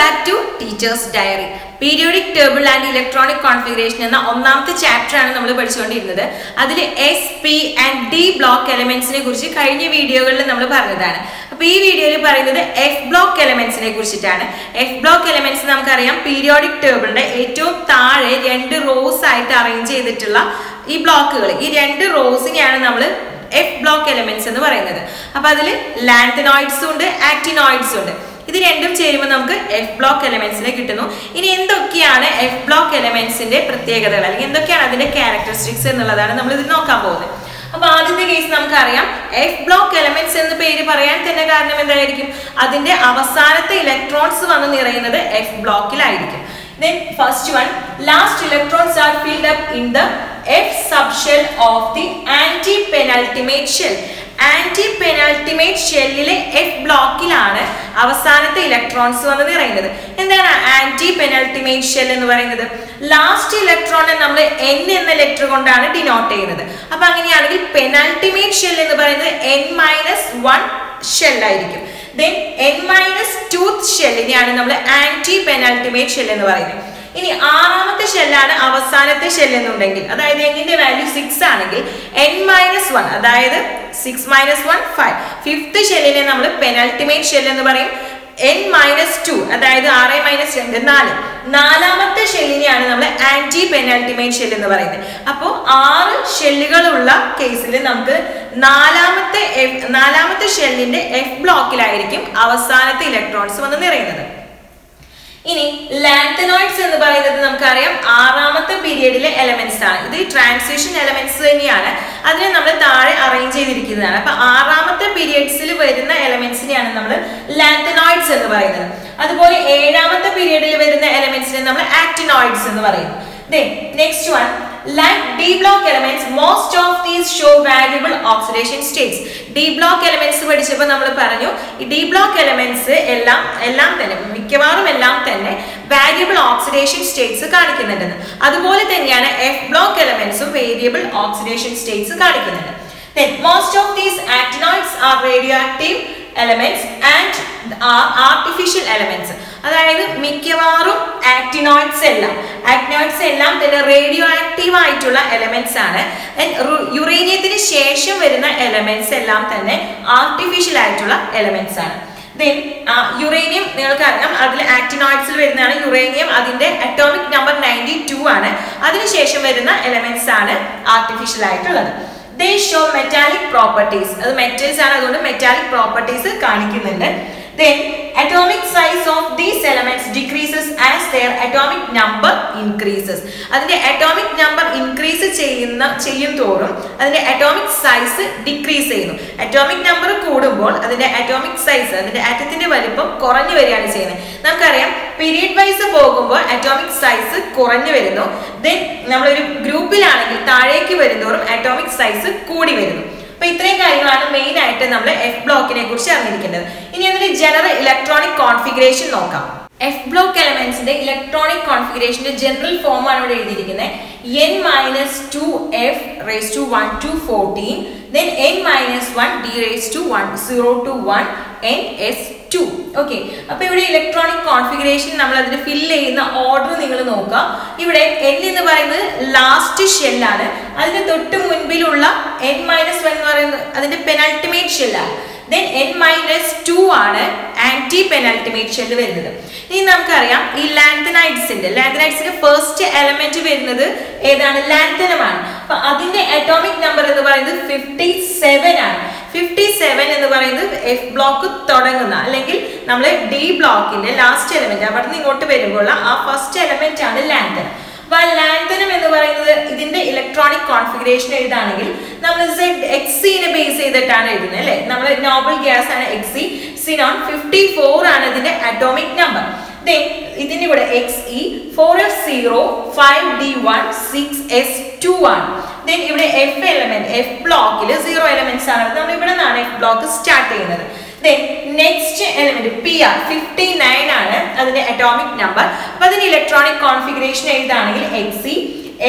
Back to teacher's diary periodic table and electronic configuration എന്ന ഒന്നാമത്തെ chapter ആണ് നമ്മൾ പഠിച്ചുകൊണ്ടിരുന്നത്. അതിൽ S P and D block എലമെന്റ്സിനെ കുറിച്ച് കഴിഞ്ഞ വീഡിയോകളിൽ നമ്മൾ പറഞ്ഞതാണ്. അപ്പൊ ഈ വീഡിയോയിൽ പറയുന്നത് എഫ് ബ്ലോക്ക് എലമെന്റ്സിനെ കുറിച്ചിട്ടാണ്. എഫ് ബ്ലോക്ക് എലമെന്റ്സ് നമുക്കറിയാം. പീരിയോഡിക് ടേബിളിന്റെ ഏറ്റവും താഴെ രണ്ട് റോസ് ആയിട്ട് അറേഞ്ച് ചെയ്തിട്ടുള്ള ഈ ബ്ലോക്കുകൾ ഈ രണ്ട് റോസിനെയാണ് നമ്മൾ എഫ് ബ്ലോക്ക് എലമെന്റ്സ് എന്ന് പറയുന്നത്. അപ്പൊ അതിൽ ലാൻഡിനോയിഡ്സും ഉണ്ട് ആക്ടിനോയിഡ്സും ഉണ്ട്. ഇത് രണ്ടും ചേരുമ്പോൾ നമുക്ക് എഫ് ബ്ലോക്ക് എലമെന്റ്സിനെ കിട്ടുന്നു. ഇനി എന്തൊക്കെയാണ് എഫ് ബ്ലോക്ക് എലമെന്റ്സിന്റെ പ്രത്യേകതകൾ? അല്ലെങ്കിൽ എന്തൊക്കെയാണ് അതിന്റെ ക്യാരക്ടറിസ്റ്റിക്സ് എന്നുള്ളതാണ് നമ്മൾ ഇത് നോക്കാൻ പോകുന്നത്. അപ്പൊ ആദ്യത്തെ കേസ് നമുക്കറിയാം. എഫ് ബ്ലോക്ക് എലമെന്റ്സ് എന്ന് പേര് പറയാൻ തന്നെ കാരണം എന്തായിരിക്കും? അതിന്റെ അവസാനത്തെ ഇലക്ട്രോൺസ് വന്ന് നിറയുന്നത് എഫ് ബ്ലോക്കിലായിരിക്കും then first one last electrons are filled up in the f subshell of the anti penultimate shell. Anti penultimate ഷെല്ലിലെ F ബ്ലോക്കിലാണ് അവസാനത്തെ ഇലക്ട്രോൺസ് വന്ന് നിറയുന്നത് എന്താണ് ആന്റി പെനാൾട്ടിമേറ്റ് ഷെൽ എന്ന് പറയുന്നത്? ലാസ്റ്റ് ഇലക്ട്രോണിനെ നമ്മൾ എൻ എന്ന ലെറ്റർ കൊണ്ടാണ് ഡിനോട്ട് ചെയ്യുന്നത്. അപ്പൊ അങ്ങനെയാണെങ്കിൽ പെനാൾട്ടിമേറ്റ് ഷെൽ എന്ന് പറയുന്നത് എൻ മൈനസ് വൺ ഷെല്ലായിരിക്കും ദെൻ എൻ മൈനസ് ടൂത്ത് ഷെല്ലിനെയാണ് നമ്മൾ ആന്റി പെനാൾട്ടിമേറ്റ് ഷെൽ എന്ന് പറയുന്നത്. ഇനി ആറാമത്തെ ഷെല്ലാണ് അവസാനത്തെ ഷെൽ എന്നുണ്ടെങ്കിൽ അതായത് എന്നിന്റെ വാല്യൂ സിക്സ് ആണെങ്കിൽ എൻ മൈനസ് വൺ അതായത് six minus one five fifth ഷെല്ലിനെ നമ്മൾ പെനൾട്ടിമേറ്റ് ഷെൽ എന്ന് പറയും. എൻ മൈനസ് ടു അതായത് ആറ് മൈനസ് രണ്ട് നാല്. നാലാമത്തെ ഷെല്ലിനെയാണ് നമ്മൾ ആന്റി പെനൾട്ടിമേറ്റ് ഷെൽ എന്ന് പറയുന്നത്. അപ്പോൾ ആറ് ഷെല്ലുകളുള്ള കേസിൽ നമുക്ക് നാലാമത്തെ നാലാമത്തെ ഷെല്ലിന്റെ എഫ് ബ്ലോക്കിലായിരിക്കും അവസാനത്തെ ഇലക്ട്രോൺസ് വന്ന് നിറയുന്നത്. ഇനി ലാന്തനോയിഡ്സ് എന്ന് പറയുന്നത് നമുക്കറിയാം ആറാമത്തെ പീരീഡിലെ എലമെന്റ്സ് ആണ്. ഇത് ട്രാൻസ്ലേഷൻ എലമെന്റ്സ് തന്നെയാണ്. അതിനെ നമ്മൾ താഴെ അറേഞ്ച് ചെയ്തിരിക്കുന്നതാണ്. അപ്പൊ ആറാമത്തെ പീരിയഡ്സിൽ വരുന്ന എലമെന്റ്സിനെയാണ് നമ്മൾ ലാന്തനോയിഡ്സ് എന്ന് പറയുന്നത്. അതുപോലെ ഏഴാമത്തെ പീരിയഡിൽ വരുന്ന എലമെന്റ്സിനെ നമ്മൾ ആക്ടിനോയിഡ്സ് എന്ന് പറയുന്നു next one like d block elements most of these show variable oxidation states d block elements പഠിച്ചപ്പോൾ nammal paranju d block elements എല്ലാം എല്ലാം തന്നെ മിക്കവാറും എല്ലാം തന്നെ വാരിയബിൾ ഓക്സിഡേഷൻ സ്റ്റേറ്റ്സ് കാണിക്കുന്നുണ്ടെന്ന് അതുപോലെ തന്നെയാണ് എഫ് ബ്ലോക്ക് എലമെന്റ്സും variable oxidation states കാണിക്കുന്നുണ്ട് then most of these actinoids are radioactive elements and artificial elements അതായത് മിക്കവാറും ആക്ടിനോയിഡ്സ് എല്ലാം. ആക്ടിനോയിഡ്സ് എല്ലാം തന്നെ റേഡിയോ ആക്റ്റീവ് ആയിട്ടുള്ള എലമെന്റ്സ് ആണ്. യുറേനിയത്തിന് ശേഷം വരുന്ന എലമെന്റ്സ് എല്ലാം തന്നെ ആർട്ടിഫിഷ്യൽ ആയിട്ടുള്ള എലമെന്റ്സ് ആണ്. ദെൻ യുറേനിയം നിങ്ങൾക്ക് അറിയാം അതിൽ ആക്ടിനോയിഡ്സിൽ വരുന്നതാണ്. യുറേനിയം അതിന്റെ അറ്റോമിക് നമ്പർ നയന്റി ടു ആണ് അതിനുശേഷം വരുന്ന എലമെന്റ്സ് ആണ് ആർട്ടിഫിഷ്യൽ ആയിട്ടുള്ളത്. ദേ ഷോ മെറ്റാലിക് പ്രോപ്പർട്ടീസ് അത് മെറ്റൽസ് ആണ് അതുകൊണ്ട് മെറ്റാലിക് പ്രോപ്പർട്ടീസ് കാണിക്കുന്നുണ്ട് then atomic size of these elements decreases as their atomic number increases അതിന്റെ atomic number increase ചെയ്യുന്ന ചെയ്യും തോറും അതിന്റെ atomic size decrease ചെയ്യുന്നു atomic number കൂടുമ്പോൾ അതിന്റെ atomic size അതിന്റെ ആറ്റത്തിന്റെ വലിപ്പം കുറഞ്ഞു വരികയാണ് ചെയ്യുന്നത് നമുക്കറിയാം പീരീഡ് വൈസ് പോകുമ്പോൾ അറ്റോമിക് സൈസ് കുറഞ്ഞു വരുന്നു. ദെൻ നമ്മളൊരു ഗ്രൂപ്പിലാണെങ്കിൽ താഴേക്ക് വരുന്നതോറും അറ്റോമിക് സൈസ് കൂടി വരുന്നു. അപ്പൊ ഇത്രയും കാര്യങ്ങളാണ് മെയിൻ ആയിട്ട് നമ്മൾ എഫ് ബ്ലോക്കിനെ കുറിച്ച് അറിഞ്ഞിരിക്കേണ്ടത്. ഇനി അതിന്റെ ജനറൽ ഇലക്ട്രോണിക് കോൺഫിഗറേഷൻ നോക്കാം. എഫ് ബ്ലോക്ക് എലമെന്റ്സിന്റെ ഇലക്ട്രോണിക് കോൺഫിഗറേഷന്റെ ജനറൽ ഫോം ആണ് ഇവിടെ എഴുതിയിരിക്കുന്നത്. N minus two F raise to one to fourteen then N minus one D raise to one zero to one N S two okay അപ്പൊ ഇവിടെ electronic configuration നമ്മൾ അതിന് fill ചെയ്യുന്ന ഓർഡർ നിങ്ങൾ നോക്കുക. ഇവിടെ എൻ എന്ന് പറയുന്നത് ലാസ്റ്റ് ഷെല്ലാണ് അതിന് തൊട്ട് മുൻപിലുള്ള എൻ മൈനസ് വൺ എന്ന് പറയുന്നത് അതിന്റെ പെനൾട്ടിമേറ്റ് ഷെല്ലാണ് ദെൻ എൻ മൈനസ് ടു ആണ് ആന്റി പെനൾട്ടിമേറ്റ് ഷെല്ല് വരുന്നത്. ഇനി നമുക്കറിയാം ഈ ലാന്തനൈഡ്സിന്റെ ലാന്തനൈഡ്സിന്റെ ഫസ്റ്റ് എലമെന്റ് വരുന്നത് ഏതാണ്? ലാന്തനമാണ് അപ്പൊ അതിന്റെ അറ്റോമിക് നമ്പർ എന്ന് പറയുന്നത് ഫിഫ്റ്റി ആണ്. ഫിഫ്റ്റി സെവൻ എന്ന് പറയുന്നത് എഫ് ബ്ലോക്ക് തുടങ്ങുന്ന അല്ലെങ്കിൽ നമ്മൾ ഡി ബ്ലോക്കിന്റെ ലാസ്റ്റ് എലമെന്റ് അവിടെ നിന്ന് ഇങ്ങോട്ട് വരുമ്പോൾ ആ ഫസ്റ്റ് എലമെന്റ് ആണ് ലാൻഡൻ അപ്പൊ ലാൻഡനം എന്ന് പറയുന്നത് ഇതിന്റെ ഇലക്ട്രോണിക് കോൺഫിഗറേഷൻ എഴുതാണെങ്കിൽ നമ്മൾ സെഡ് എക്സിനെ ബേസ് ചെയ്തിട്ടാണ് എഴുതുന്നത് അല്ലെ? നമ്മൾ നോബൽ ഗ്യാസ് ആണ് എക്സി സിനോൺ ഫിഫ്റ്റി ഫോർ ആണ് ഇതിന്റെ അറ്റോമിക് നമ്പർ ഇതിന്റെ കൂടെ X E four F zero five D one six S two ആണ് ദെൻ ഇവിടെ എഫ് എലമെന്റ് എഫ് ബ്ലോക്കിൽ സീറോ എലമെന്റ്സ് ആണ്. നമ്മൾ ഇവിടെ നിന്നാണ് എഫ് ബ്ലോക്ക് സ്റ്റാർട്ട് ചെയ്യുന്നത്. Then next element P R fifty nine ആണ് അതിന്റെ അറ്റോമിക് നമ്പർ അപ്പൊ അതിന്റെ electronic configuration എഴുതാണെങ്കിൽ X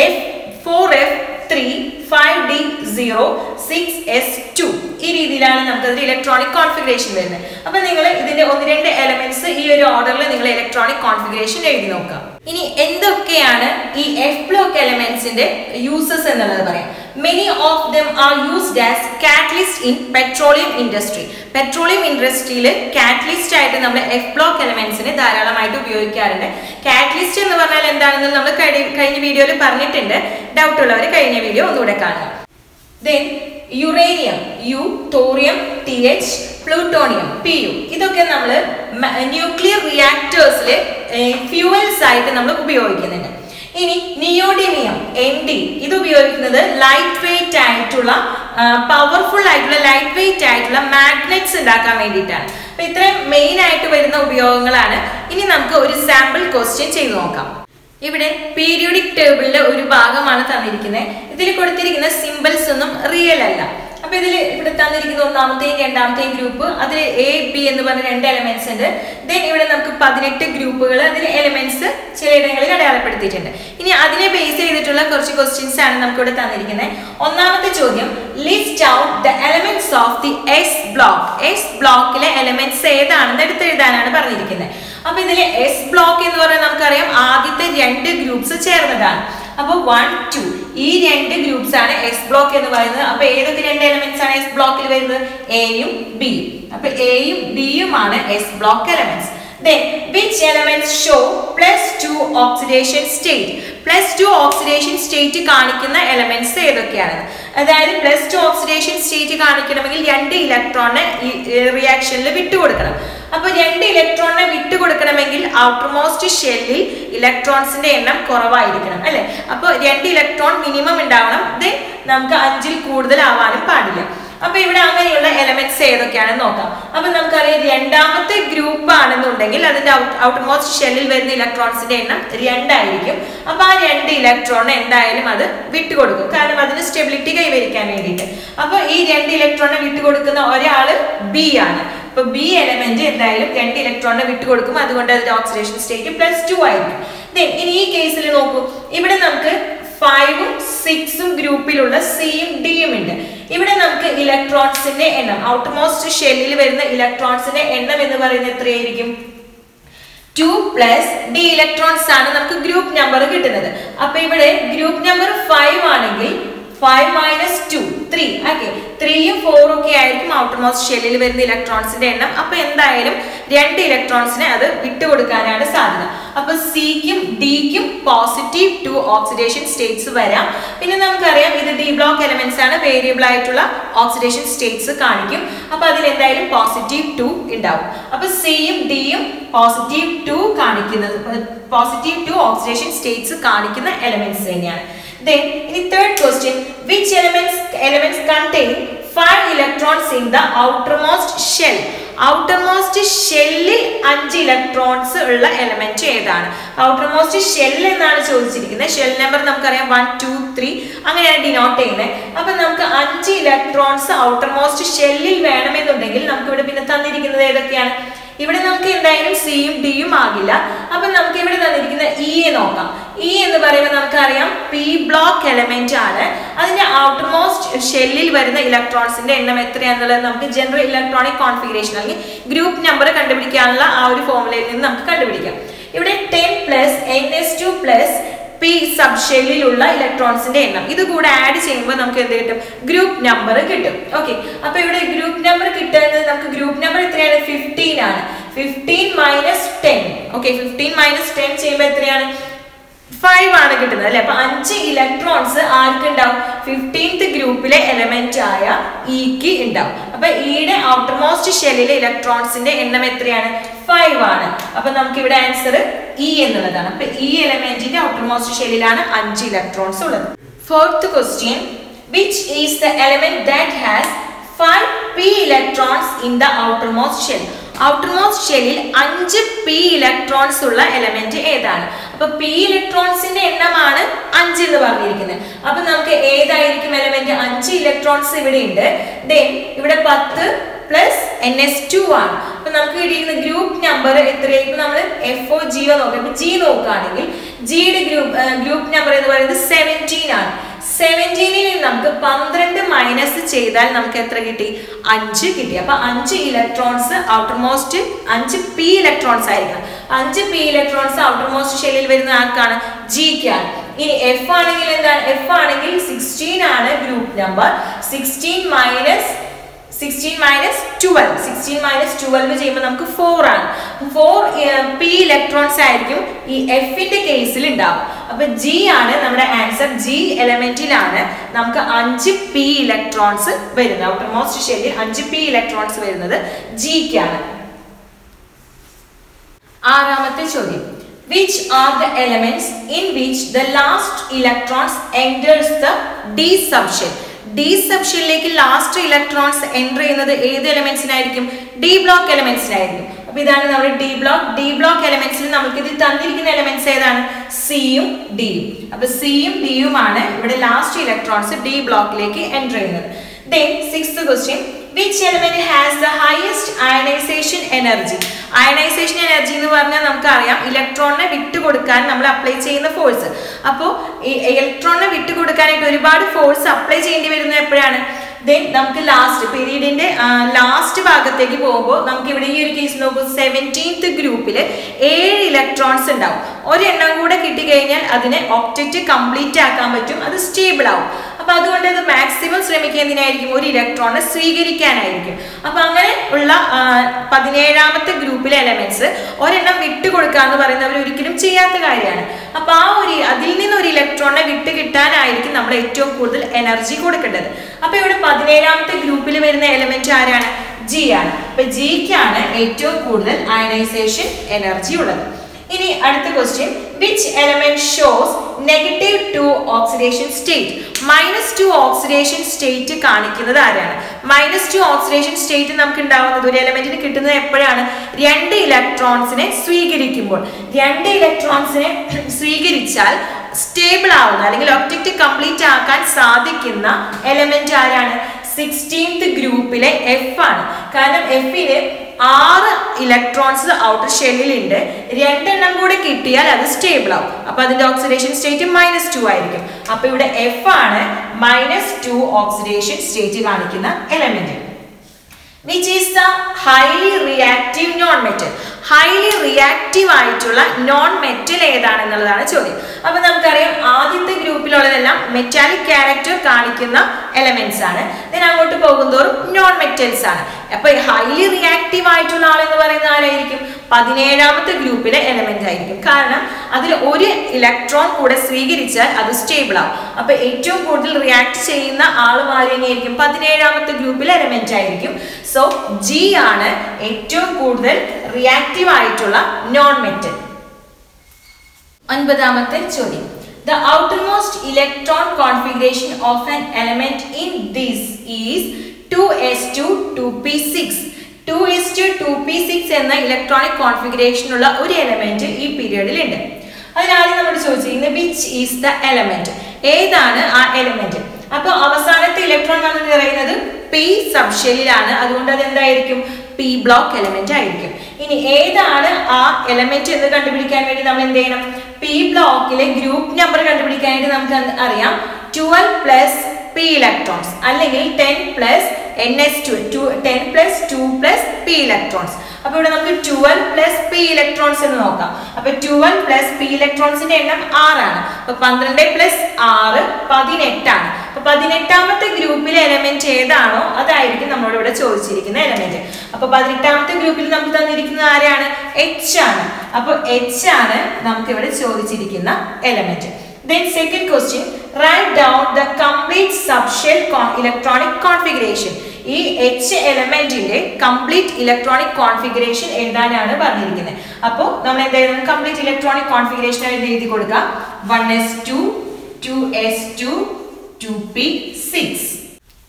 F four F three five D zero six S two ഈ രീതിയിലാണ് നമുക്ക് അതിന്റെ ഇലക്ട്രോണിക് കോൺഫിഗറേഷൻ വരുന്നത്. അപ്പൊ നിങ്ങൾ ഇതിന്റെ ഒന്ന് രണ്ട് എലമെന്റ്സ് ഈ ഒരു ഓർഡറിൽ നിങ്ങൾ ഇലക്ട്രോണിക് കോൺഫിഗറേഷൻ എഴുതി നോക്കാം ഇനി എന്തൊക്കെയാണ് ഈ എഫ് ബ്ലോക്ക് എലമെന്റ്സിന്റെ യൂസസ് എന്നുള്ളത് പറയാം. Many of them are used as catalyst in petroleum industry petroleum ഇൻഡസ്ട്രിയിൽ കാറ്റലിസ്റ്റ് ആയിട്ട് നമ്മൾ എഫ് ബ്ലോക്ക് എലമെന്റ്സിനെ ധാരാളമായിട്ട് ഉപയോഗിക്കാറുണ്ട്. കാറ്റലിസ്റ്റ് എന്ന് പറഞ്ഞാൽ എന്താണെന്ന് നമ്മൾ കഴിഞ്ഞ വീഡിയോയിൽ പറഞ്ഞിട്ടുണ്ട്. ഡൗട്ട് ഉള്ളവർ കഴിഞ്ഞ വീഡിയോ ഒന്നുകൂടെ കാണുക. Then uranium U thorium T H plutonium P U ഇതൊക്കെ നമ്മൾ ന്യൂക്ലിയർ റിയാക്ടേഴ്സിൽ ഫ്യൂവൽസ് ആയിട്ട് നമ്മൾ ഉപയോഗിക്കുന്നുണ്ട്. ഇനി നിയോഡിമിയം എൻ ഡി ഇത് ഉപയോഗിക്കുന്നത് ലൈറ്റ് വെയിറ്റ് ആയിട്ടുള്ള പവർഫുൾ ആയിട്ടുള്ള ലൈറ്റ് വെയിറ്റ് ആയിട്ടുള്ള മാഗ്നറ്റ്സ് ഉണ്ടാക്കാൻ വേണ്ടിയിട്ടാണ്. അപ്പൊ ഇത്രയും മെയിൻ ആയിട്ട് വരുന്ന ഉപയോഗങ്ങളാണ്. ഇനി നമുക്ക് ഒരു സാമ്പിൾ ക്വസ്റ്റ്യൻ ചെയ്തു നോക്കാം. ഇവിടെ പീരിയോഡിക് ടേബിളിലെ ഒരു ഭാഗമാണ് തന്നിരിക്കുന്നത്. ഇതിൽ കൊടുത്തിരിക്കുന്ന സിമ്പിൾസ് ഒന്നും റിയൽ അല്ല. അപ്പൊ ഇതിൽ ഇവിടെ തന്നിരിക്കുന്ന ഒന്നാമത്തെയും രണ്ടാമത്തെയും ഗ്രൂപ്പ് അതിൽ എ ബി എന്ന് പറഞ്ഞ രണ്ട് എലമെന്റ്സ് ഉണ്ട്. ദെൻ ഇവിടെ നമുക്ക് പതിനെട്ട് ഗ്രൂപ്പുകൾ അതിൽ എലമെന്റ്സ് ചിലയിടങ്ങളിൽ അടയാളപ്പെടുത്തിയിട്ടുണ്ട്. ഇനി അതിനെ ബേസ് ചെയ്തിട്ടുള്ള കുറച്ച് ക്വസ്റ്റ്യൻസ് ആണ് നമുക്ക് ഇവിടെ തന്നിരിക്കുന്നത്. ഒന്നാമത്തെ ചോദ്യം list out the elements of the S block S ബ്ലോക്കിലെ എലമെന്റ്സ് ഏതാണെന്ന് എടുത്തെഴുതാനാണ് പറഞ്ഞിരിക്കുന്നത്. അപ്പൊ ഇതിലെ എസ് ബ്ലോക്ക് എന്ന് പറഞ്ഞാൽ നമുക്കറിയാം ആദ്യത്തെ രണ്ട് ഗ്രൂപ്പ്സ് ചേർന്നതാണ്. അപ്പൊ വൺ ടു ഈ രണ്ട് ഗ്രൂപ്പ്സ് ആണ് എസ് ബ്ലോക്ക് എന്ന് പറയുന്നത്. അപ്പൊ ഏതൊക്കെ രണ്ട് എലമെന്റ്സ് ആണ് എസ് ബ്ലോക്കിൽ വരുന്നത്? എയും ബിയും അപ്പൊ എയും ബിയും ആണ് S block elements then which elements show plus 2 oxidation state? Plus 2 oxidation കാണിക്കുന്ന എലമെന്റ്സ് ഏതൊക്കെയാണ്? അതായത് പ്ലസ് ടു ഓക്സിഡേഷൻ സ്റ്റേറ്റ് കാണിക്കണമെങ്കിൽ രണ്ട് ഇലക്ട്രോണിന് റിയാക്ഷനിൽ വിട്ടുകൊടുക്കണം. അപ്പൊ രണ്ട് ഇലക്ട്രോണിനെ വിട്ടുകൊടുക്കണമെങ്കിൽ ഔട്ടർമോസ്റ്റ് ഷെല്ലിൽ ഇലക്ട്രോൺസിന്റെ എണ്ണം കുറവായിരിക്കണം അല്ലെ? അപ്പൊ രണ്ട് ഇലക്ട്രോൺ മിനിമം ഉണ്ടാവണം ദെൻ നമുക്ക് അഞ്ചിൽ കൂടുതൽ ആവാനും പാടില്ല. അപ്പൊ ഇവിടെ അങ്ങനെയുള്ള എലമെന്റ്സ് ഏതൊക്കെയാണെന്ന് നോക്കാം. അപ്പൊ നമുക്കറിയാം രണ്ടാമത്തെ ഗ്രൂപ്പ് ആണെന്നുണ്ടെങ്കിൽ അതിന്റെ ഔട്ടർമോസ്റ്റ് ഷെല്ലിൽ വരുന്ന ഇലക്ട്രോൺസിന്റെ എണ്ണം രണ്ടായിരിക്കും. അപ്പൊ ആ രണ്ട് ഇലക്ട്രോണിന് എന്തായാലും അത് വിട്ടുകൊടുക്കും കാരണം അതിന് സ്റ്റെബിലിറ്റി കൈവരിക്കാൻ വേണ്ടിയിട്ട്. അപ്പൊ ഈ രണ്ട് ഇലക്ട്രോണിനെ വിട്ടുകൊടുക്കുന്ന ഒരാൾ ബി ആണ്. അപ്പൊ ബി എലമെന്റ് എന്തായാലും രണ്ട് ഇലക്ട്രോണിനെ വിട്ടുകൊടുക്കും. അതുകൊണ്ട് അതിന്റെ ഓക്സിഡേഷൻ സ്റ്റേറ്റ് പ്ലസ് ടു ആയിരിക്കും. ഇനി ഈ കേസിൽ നോക്കൂ. ഇവിടെ നമുക്ക് ഫൈവും സിക്സും ഗ്രൂപ്പിലുള്ള സിയും ഡിയും ഉണ്ട്. ഇവിടെ നമുക്ക് ഇലക്ട്രോൺസിന്റെ എണ്ണം ഔട്ടർമോസ്റ്റ് ഷെല്ലിൽ വരുന്ന ഇലക്ട്രോൺസിന്റെ എണ്ണം എന്ന് പറയുന്നത് എത്രയായിരിക്കും? ടു പ്ലസ് ഡി ഇലക്ട്രോൺസ് ആണ് നമുക്ക് ഗ്രൂപ്പ് നമ്പർ കിട്ടുന്നത്. അപ്പൊ ഇവിടെ ഗ്രൂപ്പ് നമ്പർ ഫൈവ് ആണെങ്കിൽ five minus two three okay ത്രീയും ഫോറും ഒക്കെ ആയിരിക്കും ഔട്ടർമോസ്റ്റ് ഷെല്ലിൽ വരുന്ന ഇലക്ട്രോൺസിന്റെ എണ്ണം. അപ്പൊ എന്തായാലും രണ്ട് ഇലക്ട്രോൺസിനെ അത് വിട്ടുകൊടുക്കാനാണ് സാധ്യത. അപ്പൊ സിക്കും ഡിക്കും പോസിറ്റീവ് ടു ഓക്സിഡേഷൻ സ്റ്റേറ്റ്സ് വരാം. പിന്നെ നമുക്കറിയാം ഇത് ഡി ബ്ലോക്ക് എലമെന്റ്സ് ആണ്. വേരിയബിൾ ആയിട്ടുള്ള ഓക്സിഡേഷൻ സ്റ്റേറ്റ്സ് കാണിക്കും. അപ്പൊ അതിൽ എന്തായാലും പോസിറ്റീവ് ടു ഉണ്ടാവും. അപ്പൊ സിയും ഡിയും പോസിറ്റീവ് ടു കാണിക്കുന്നത് പോസിറ്റീവ് ടു ഓക്സിഡേഷൻ സ്റ്റേറ്റ്സ് കാണിക്കുന്ന എലമെന്റ്സ് തന്നെയാണ്. Then, in the third question, which elements elements contain five electrons in the outermost shell? Outermost ഷെല്ലിൽ അഞ്ച് ഇലക്ട്രോൺസ് ഉള്ള എലമെന്റ് ഏതാണ്? ഔട്ടർമോസ്റ്റ് ഷെൽ എന്നാണ് ചോദിച്ചിരിക്കുന്നത്. ഷെൽ നമ്പർ നമുക്കറിയാം. വൺ ടു ത്രീ അങ്ങനെയാണ് ഡിനോട്ട് ചെയ്യുന്നത്. അപ്പൊ നമുക്ക് അഞ്ച് ഇലക്ട്രോൺസ് ഔട്ടർമോസ്റ്റ് ഷെല്ലിൽ വേണമെന്നുണ്ടെങ്കിൽ നമുക്ക് ഇവിടെ പിന്നെ തന്നിരിക്കുന്നത് ഏതൊക്കെയാണ്? ഇവിടെ നമുക്ക് എന്തായാലും സിയും ഡിയും ആകില്ല. അപ്പൊ നമുക്ക് ഇവിടെ തന്നിരിക്കുന്ന ഇ നോക്കാം. ഇ എന്ന് പറയുമ്പോൾ നമുക്കറിയാം പി ബ്ലോക്ക് എലമെന്റ് ആണ്. അതിന്റെ ഔട്ടർമോസ്റ്റ് ഷെല്ലിൽ വരുന്ന ഇലക്ട്രോൺസിന്റെ എണ്ണം എത്രയാണെന്നുള്ളത് നമുക്ക് ജനറൽ ഇലക്ട്രോണിക് കോൺഫിഗറേഷൻ അല്ലെങ്കിൽ ഗ്രൂപ്പ് നമ്പർ കണ്ടുപിടിക്കാനുള്ള ആ ഒരു ഫോമുലയിൽ നിന്ന് നമുക്ക് കണ്ടുപിടിക്കാം. ഇവിടെ ten plus N S two plus P sub ഷെല്ലിലുള്ള ഇലക്ട്രോൺസിന്റെ എണ്ണം. ഇത് കൂടെ ആഡ് ചെയ്യുമ്പോൾ നമുക്ക് എന്ത് കിട്ടും? ഗ്രൂപ്പ് നമ്പർ കിട്ടും. ഓക്കെ അപ്പൊ ഇവിടെ ഗ്രൂപ്പ് നമ്പർ കിട്ടുന്നത് നമുക്ക് ഗ്രൂപ്പ് നമ്പർ ആണ്. Fifteen minus ten okay fifteen minus ten ചെയ്യുമ്പോൾ എത്രയാണ്? ഫൈവ് ആണ് കിട്ടുന്നത് അല്ലെ? അപ്പൊ അഞ്ച് ഇലക്ട്രോൺസ് ആർക്ക് ഉണ്ടാവും ഫിഫ്റ്റീൻത്ത് ഗ്രൂപ്പിലെ എലമെന്റ് ആയ ഇക്ക് ഉണ്ടാവും. അപ്പൊ ഇയുടെ ഔട്ടർമോസ്റ്റ് ഷെല്ലിലെ ഇലക്ട്രോൺസിന്റെ എണ്ണം എത്രയാണ്? ഫൈവ് ആണ്. അപ്പൊ നമുക്ക് ഇവിടെ ആൻസർ ഇ എന്നുള്ളതാണ്. അപ്പൊ ഈ എലമെന്റിന്റെ ഔട്ടർമോസ്റ്റ് ഷെല്ലിലാണ് അഞ്ച് ഇലക്ട്രോൺസ് ഉള്ളത്. Fourth question which is the element that has five P electrons in the outermost shell outermost ഷെല്ലിൽ അഞ്ച് പി ഇലക്ട്രോൺസ് ഉള്ള എലമെന്റ് ഏതാണ്? അപ്പൊ പി ഇലക്ട്രോൺസിന്റെ എണ്ണമാണ് അഞ്ച് എന്ന് പറഞ്ഞിരിക്കുന്നത്. അപ്പൊ നമുക്ക് ഏതായിരിക്കും എലമെന്റ് അഞ്ച് ഇലക്ട്രോൺസ് ഇവിടെ ഉണ്ട് ദെൻ ഇവിടെ പത്ത് പ്ലസ് എൻ എസ് ടു ആണ്. അപ്പൊ നമുക്ക് കിട്ടിയിരിക്കുന്ന ഗ്രൂപ്പ് നമ്പർ എത്രയായിരിക്കും നമ്മൾ? എഫ് ഒ ജിയോ നോക്കാം. ഇപ്പൊ ജി നോക്കുകയാണെങ്കിൽ ജിയുടെ ഗ്രൂപ്പ് ഗ്രൂപ്പ് നമ്പർ എന്ന് പറയുന്നത് സെവന്റീൻ ആണ്. സെവന്റീനിൽ നമുക്ക് പന്ത്രണ്ട് മൈനസ് ചെയ്താൽ നമുക്ക് എത്ര കിട്ടി? അഞ്ച് കിട്ടി. അപ്പൊ അഞ്ച് ഇലക്ട്രോൺസ് ഔട്ടർ മോസ്റ്റ് അഞ്ച് പി ഇലക്ട്രോൺസ് ആയിരിക്കണം. അഞ്ച് പി ഇലക്ട്രോൺസ് ഔട്ടർ മോസ്റ്റ് ഷെല്ലിൽ വരുന്ന ആർക്കാണ് ജിക്കാണ് ഇനി എഫ് ആണെങ്കിൽ എന്താണ്? എഫ് ആണെങ്കിൽ സിക്സ്റ്റീൻ ആണ് group number sixteen minus sixteen minus twelve sixteen minus twelve ചെയ്യുമ്പോൾ നമുക്ക് ഫോർ ആണ്. ഫോർ പി ഇലക്ട്രോൺസ് ആയിരിക്കും ഈ എഫിന്റെ കേസിൽ ഉണ്ടാവും അപ്പൊ ജി ആണ് നമ്മുടെ ആൻസർ ജി എലമെന്റിലാണ് നമുക്ക് അഞ്ച് പി ഇലക്ട്രോൺസ് വരുന്നത്. ഔട്ടർ മോസ്റ്റ് ഷെല്ലിൽ അഞ്ച് പി ഇലക്ട്രോൺസ് വരുന്നത് ജിക്കാണ് ആറാമത്തെ ചോദ്യം. Which are the elements in which the last electrons enters the d subshell? D സെപ്ഷനിലേക്ക് last electrons enter ചെയ്യുന്നത് ഏത് എലമെന്റ്സിനായിരിക്കും ഡി ബ്ലോക്ക് എലമെന്റ്സിനായിരിക്കും അപ്പൊ ഇതാണ് നമ്മുടെ ഡി ബ്ലോക്ക് ഡി ബ്ലോക്ക് എലമെന്റ്സിൽ നമുക്ക് ഇതിൽ തന്നിരിക്കുന്ന എലമെന്റ്സ് ഏതാണ്? സിയും ഡിയും അപ്പൊ സിയും ആണ് ഇവിടെ ലാസ്റ്റ് ഇലക്ട്രോൺസ് ഡി ബ്ലോക്കിലേക്ക് എന്റർ ചെയ്യുന്നത്. Then six question which element has the ionization energy ionization energy എന്ന് പറഞ്ഞാൽ നമുക്കറിയാം ഇലക്ട്രോണിനെ വിട്ടുകൊടുക്കാൻ നമ്മൾ അപ്ലൈ ചെയ്യുന്ന ഫോഴ്സ് അപ്പോൾ ഈ ഇലക്ട്രോണിനെ വിട്ടുകൊടുക്കാനായിട്ട് ഒരുപാട് ഫോഴ്സ് അപ്ലൈ ചെയ്യേണ്ടി വരുന്നത് എപ്പോഴാണ്? ദെൻ നമുക്ക് ലാസ്റ്റ് പീരീഡിന്റെ ലാസ്റ്റ് ഭാഗത്തേക്ക് പോകുമ്പോൾ നമുക്ക് ഇവിടെ ഈ ഒരു കേസ് നോക്കൂ. സെവന്റീൻത്ത് ഗ്രൂപ്പിൽ ഏഴ് ഇലക്ട്രോൺസ് ഉണ്ടാവും. ഒരെണ്ണം കൂടെ കിട്ടിക്കഴിഞ്ഞാൽ അതിനെ ഒക്ടറ്റ് കംപ്ലീറ്റ് ആക്കാൻ പറ്റും. അത് സ്റ്റേബിൾ ആവും. അപ്പൊ അതുകൊണ്ട് അത് മാക്സിമം ശ്രമിക്കുക എന്തിനായിരിക്കും ഒരു ഇലക്ട്രോണിനെ സ്വീകരിക്കാനായിരിക്കും. അപ്പൊ അങ്ങനെ ഉള്ള പതിനേഴാമത്തെ ഗ്രൂപ്പിലെ എലമെന്റ്സ് ഒരെണ്ണം വിട്ടുകൊടുക്കുക എന്ന് പറയുന്നവർ ഒരിക്കലും ചെയ്യാത്ത കാര്യമാണ്. അപ്പൊ ആ ഒരു അതിൽ നിന്ന് ഒരു ഇലക്ട്രോണിനെ വിട്ട് കിട്ടാനായിരിക്കും നമ്മൾ ഏറ്റവും കൂടുതൽ എനർജി കൊടുക്കേണ്ടത്. അപ്പൊ ഇവിടെ പതിനേഴാമത്തെ ഗ്രൂപ്പിൽ വരുന്ന എലമെന്റ് ആരാണ്? ജി ആണ്. അപ്പൊ ജിക്കാണ് ഏറ്റവും കൂടുതൽ അയണൈസേഷൻ എനർജി ഉള്ളത്. ഇനി അടുത്ത question which element shows negative two oxidation state minus two oxidation state കാണിക്കുന്നത് ആരാണ്? മൈനസ് ടു ഓക്സിഡേഷൻ സ്റ്റേറ്റ് നമുക്ക് ഉണ്ടാവുന്നത് ഒരു എലമെന്റിന് കിട്ടുന്നത് എപ്പോഴാണ്? രണ്ട് ഇലക്ട്രോൺസിനെ സ്വീകരിക്കുമ്പോൾ. രണ്ട് ഇലക്ട്രോൺസിനെ സ്വീകരിച്ചാൽ സ്റ്റേബിൾ ആവുന്ന അല്ലെങ്കിൽ ഒബ്ജക്റ്റ് കംപ്ലീറ്റ് ആക്കാൻ സാധിക്കുന്ന എലമെന്റ് ആരാണ്? സിക്സ്റ്റീൻത്ത് ഗ്രൂപ്പിലെ എഫ് ആണ്. കാരണം എഫിന് ആറ് ഇലക്ട്രോൺസ് ഔട്ടർ ഷെല്ലിലുണ്ട് രണ്ടെണ്ണം കൂടെ കിട്ടിയാൽ അത് സ്റ്റേബിൾ ആവും. അപ്പൊ അതിന്റെ ഓക്സിഡേഷൻ സ്റ്റേറ്റ് മൈനസ് ടു ആയിരിക്കും. അപ്പൊ ഇവിടെ എഫ് ആണ് മൈനസ് ടു ഓക്സിഡേഷൻ സ്റ്റേറ്റ് കാണിക്കുന്ന element which is the highly reactive non metal highly reactive ആയിട്ടുള്ള നോൺ മെറ്റൽ ഏതാണെന്നുള്ളതാണ് ചോദ്യം. അപ്പൊ നമുക്കറിയാം ആദ്യത്തെ ഗ്രൂപ്പിലുള്ളതെല്ലാം മെറ്റാലിക് ക്യാരക്ടർ കാണിക്കുന്ന എലമെന്റ്സ് ആണ്. Then അങ്ങോട്ട് പോകുന്തോറും നോൺ മെറ്റൽസ് ആണ്. അപ്പൊ ഹൈലി റിയാക്റ്റീവ് ആയിട്ടുള്ള ആളെന്ന് പറയുന്ന ആരായിരിക്കും? പതിനേഴാമത്തെ ഗ്രൂപ്പിലെ എലമെന്റ് ആയിരിക്കും. കാരണം അതിൽ ഒരു ഇലക്ട്രോൺ കൂടെ സ്വീകരിച്ചാൽ അത് സ്റ്റേബിൾ ആവും. അപ്പൊ ഏറ്റവും കൂടുതൽ റിയാക്ട് ചെയ്യുന്ന ആൾ തന്നെയായിരിക്കും പതിനേഴാമത്തെ ഗ്രൂപ്പിൽ എലമെന്റ് ആയിരിക്കും. സോ ജി ആണ് ഏറ്റവും കൂടുതൽ റിയാക്റ്റീവ് ആയിട്ടുള്ള നോൺ മെറ്റൽ ഒൻപതാമത്തെ ചോദ്യം. The outermost electron configuration of an element in this is 2s2 2p6. 2s2 2p6 എന്ന ഇലക്ട്രോണിക് കോൺഫിഗറേഷനുള്ള ഒരു എലമെന്റ് ഈ പീരിയഡിൽ ഉണ്ട്. അതിനാദ്യം നമ്മൾ ചോദിച്ചിരിക്കുന്നത് വിച്ച് ഈസ് ദ എലമെന്റ് ഏതാണ് ആ എലമെന്റ് അപ്പോൾ അവസാനത്തെ ഇലക്ട്രോൺ എന്ന് പറയുന്നത് പി സബ്ഷെല്ലാണ് അതുകൊണ്ട് അത് എന്തായിരിക്കും പി ബ്ലോക്ക് എലമെന്റ് ആയിരിക്കും. ഇനി ഏതാണ് ആ എലമെന്റ് എന്ന് കണ്ടുപിടിക്കാൻ വേണ്ടി നമ്മൾ എന്ത് ചെയ്യണം? പി ബ്ലോക്കിലെ ഗ്രൂപ്പ് നമ്പർ കണ്ടുപിടിക്കാനായിട്ട് നമുക്ക് അറിയാം? ട്വൽവ് പ്ലസ് പി ഇലക്ട്രോൺസ് അല്ലെങ്കിൽ ten plus N two two ten plus two plus P electrons അപ്പൊ ഇവിടെ നമുക്ക് ട്വൽവ് പ്ലസ് പി ഇലക്ട്രോൺസ് എന്ന് നോക്കാം. അപ്പൊ ട്വൽവ് പ്ലസ് പി ഇലക്ട്രോൺസിന്റെ എണ്ണം ആറാണ്. അപ്പൊ പന്ത്രണ്ട് പ്ലസ് ആറ് പതിനെട്ടാണ്. അപ്പൊ പതിനെട്ടാമത്തെ ഗ്രൂപ്പിലെ എലമെന്റ് ഏതാണോ അതായിരിക്കും നമ്മളോട് ഇവിടെ ചോദിച്ചിരിക്കുന്ന എലമെന്റ് അപ്പൊ പതിനെട്ടാമത്തെ ഗ്രൂപ്പിൽ നമുക്ക് തന്നിരിക്കുന്നത് ആരാണ്? എച്ച് ആണ്. അപ്പൊ എച്ച് ആണ് നമുക്ക് ഇവിടെ ചോദിച്ചിരിക്കുന്ന element then second question, write down the complete subshell electronic configuration. ഈ എച്ച് എലമെന്റിന്റെ കംപ്ലീറ്റ് ഇലക്ട്രോണിക് കോൺഫിഗറേഷൻ എഴുതാനാണ് പറഞ്ഞിരിക്കുന്നത്. അപ്പോൾ നമ്മൾ എന്തായിരുന്നു കംപ്ലീറ്റ് ഇലക്ട്രോണിക് കോൺഫിഗറേഷൻ ആയിട്ട് എഴുതി കൊടുക്കുക. One S two two S two two P six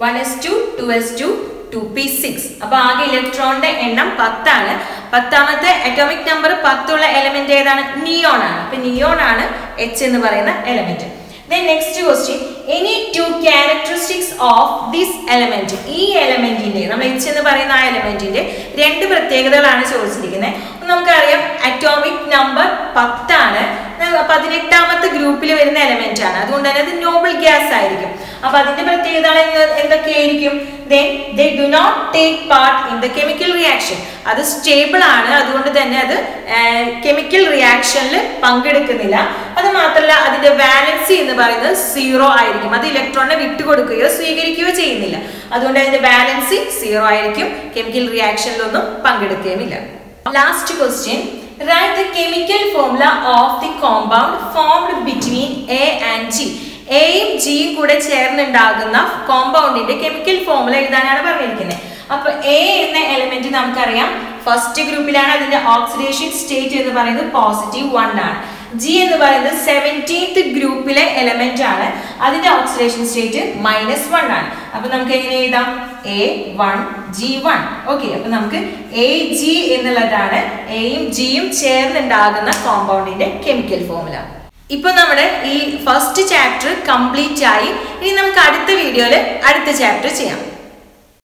one S two two S two two P six അപ്പൊ ആകെ ഇലക്ട്രോണിന്റെ എണ്ണം പത്താണ്. പത്താമത്തെ അറ്റോമിക് നമ്പർ പത്തുള്ള എലമെന്റ് ഏതാണ്? നിയോൺ ആണ്. അപ്പൊ നിയോൺ ആണ് എച്ച് എന്ന് പറയുന്ന element then next question any two characteristics of this element ഈ എലമെന്റിന്റെ നമ്മൾ എച്ച് എന്ന് പറയുന്ന ആ എലമെന്റിന്റെ രണ്ട് പ്രത്യേകതകളാണ് ചോദിച്ചിരിക്കുന്നത്. നമുക്കറിയാം അറ്റോമിക് നമ്പർ പത്താണ്. പതിനെട്ടാമത്തെ ഗ്രൂപ്പ് ഗ്രൂപ്പിൽ വരുന്ന എലമെന്റ് ആണ്. അതുകൊണ്ട് തന്നെ അത് നോബിൾ ഗ്യാസ് ആയിരിക്കും. അപ്പൊ അതിന്റെ പ്രത്യേകത എന്തൊക്കെയായിരിക്കും? Then they do not take part in the chemical reaction അത് സ്റ്റേബിൾ ആണ്. അതുകൊണ്ട് തന്നെ അത് കെമിക്കൽ റിയാക്ഷനിൽ പങ്കെടുക്കുന്നില്ല. അത് മാത്രമല്ല അതിന്റെ വാലൻസി എന്ന് പറയുന്നത് സീറോ ആയിരിക്കും. അത് ഇലക്ട്രോണിനെ വിട്ടുകൊടുക്കുകയോ സ്വീകരിക്കുകയോ ചെയ്യുന്നില്ല. അതുകൊണ്ട് അതിന്റെ വാലൻസി സീറോ ആയിരിക്കും. കെമിക്കൽ റിയാക്ഷനിലൊന്നും പങ്കെടുക്കുകയുമില്ല. Last question write the chemical formula of the compound formed between A and G എയും ജിയും കൂടെ ചേർന്നുണ്ടാകുന്ന കോമ്പൗണ്ടിന്റെ കെമിക്കൽ ഫോർമുല എഴുതാനാണ് പറഞ്ഞിരിക്കുന്നത്. അപ്പൊ എ എന്ന എലിമെന്റ് നമുക്കറിയാം. ഫസ്റ്റ് ഗ്രൂപ്പിലാണ് അതിന്റെ ഓക്സിഡേഷൻ സ്റ്റേറ്റ് എന്ന് പറയുന്നത് പോസിറ്റീവ് വൺ ആണ്. ജി എന്ന് പറയുന്നത് സെവന്റീൻത്ത് ഗ്രൂപ്പിലെ എലമെന്റ് ആണ്. അതിന്റെ ഓക്സിഡേഷൻ സ്റ്റേറ്റ് മൈനസ് വൺ ആണ്. അപ്പൊ നമുക്ക് എങ്ങനെ എഴുതാം? A one G one okay അപ്പൊ നമുക്ക് എ ജി എന്നുള്ളതാണ് എയും ജിയും ചേർന്നുണ്ടാകുന്ന കോമ്പൗണ്ടിന്റെ കെമിക്കൽ ഫോമുല ഇപ്പൊ നമ്മുടെ ഈ ഫസ്റ്റ് ചാപ്റ്റർ കംപ്ലീറ്റ് ആയി. ഇനി നമുക്ക് അടുത്ത വീഡിയോയിൽ അടുത്ത ചാപ്റ്റർ ചെയ്യാം.